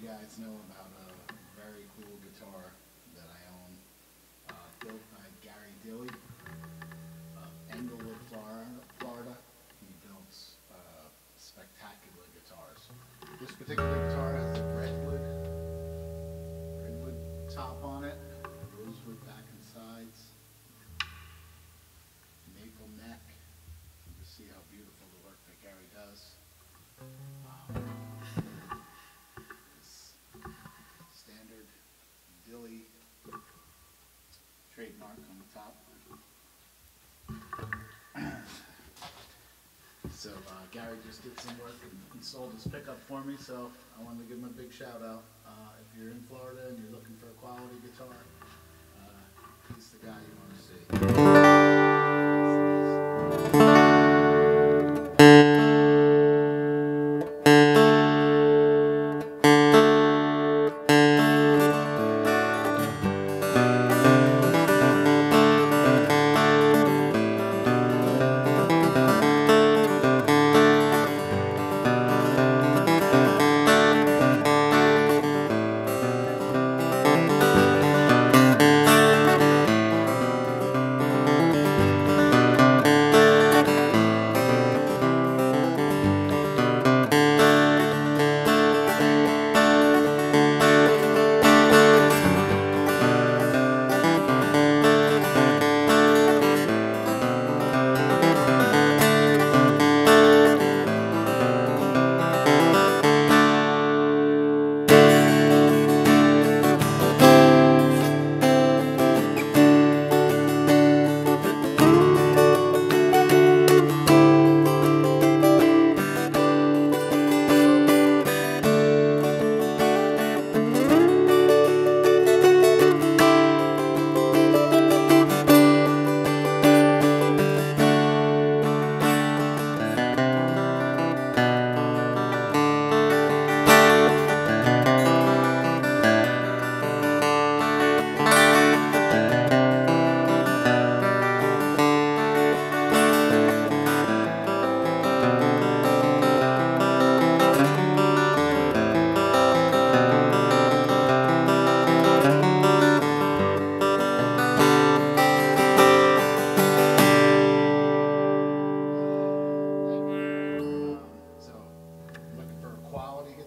guys know about a very cool guitar that I own, uh, built by Gary Dilley of Englewood, Florida. Florida. He builds uh, spectacular guitars. This particular guitar has a redwood, redwood top on it, rosewood back and sides, maple neck. You can see how beautiful the work that Gary does. Um, this standard Dilley trademark on the top. So uh, Gary just did some work and sold his pickup for me, so I wanted to give him a big shout out. Uh, If you're in Florida and you're looking for a quality guitar, uh, he's the guy you want to see.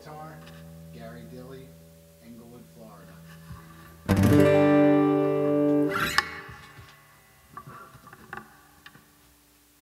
guitar, Gary Dilley,